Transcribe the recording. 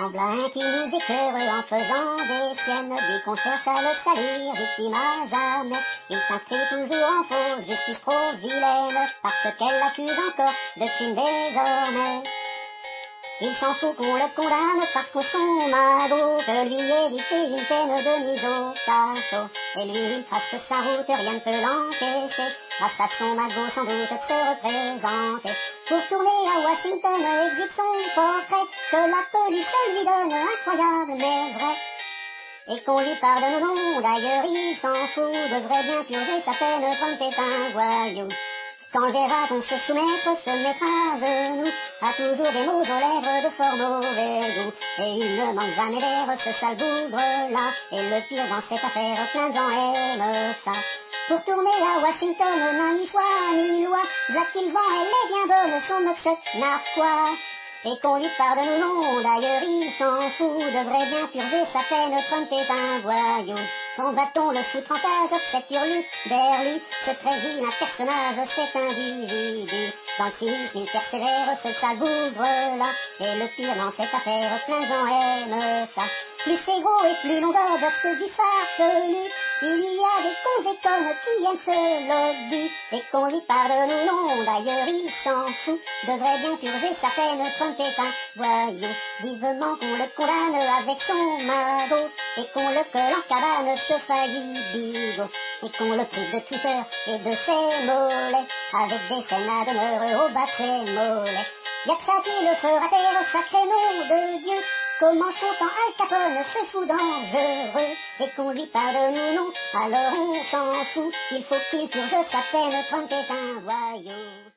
En blain qui nous écœure en faisant des siennes, dit qu'on cherche à le salir, victime à jamais. Il s'inscrit toujours en faux, justice trop vilaine, parce qu'elle l'accuse encore de crime désormais. Il s'en fout qu'on le condamne parce qu'on son magot peut lui éviter une peine de mise au cachot. Et lui, il trace sa route, rien ne peut l'empêcher, grâce à son magot sans doute de se représenter. Pour tourner à Washington, exige son portrait, que la police lui donne incroyable mais vrai. Et qu'on lui pardonne ou non, d'ailleurs il s'en fout, devrait bien purger sa peine, Trump est un voyou. Quand verra-t-on se soumettre, se mettre à genoux, toujours des mots aux lèvres de fort mauvais goût. Et il ne manque jamais d'air, ce sale bougre-là, et le pire dans cette affaire, plein de gens aiment ça. Pour tourner à Washington, n'a ni foi ni loi, qu'il vend, elle est bien bonne, son mugshot narquois. Et qu'on lui pardonne ou non, d'ailleurs il s'en fout, devrait bien purger sa peine, Trump est un voyou. Son bâton le foutre en cage, cette hurlu, berlu, ce très vilain personnage, cet individu. Dans le cynisme, il persévère, ce sale bougre-là, et le pire dans cette affaire, plein de gens aiment ça. Plus c'est gros et plus l'on gobe ce du farfelu, il y a des cons des connes qui aiment ce lodu, et qu'on lui pardonne ou non, d'ailleurs il s'en fout, devrait bien purger sa peine, Trump est un voyou, vivement qu'on le condamne avec son magot, et qu'on le colle en cabane, ce failli bigot, et qu'on le prive de Twitter et de ses mollets, avec des chaînes à demeure au bas de ses mollets. Y'a que ça qui le fera taire, sacré nom de Dieu, Comment chantant Al Capone se fout dangereux et qu'on lui pardonne ou non, alors on s'en fout, il faut qu'il purge sa peine, Trump est un voyou.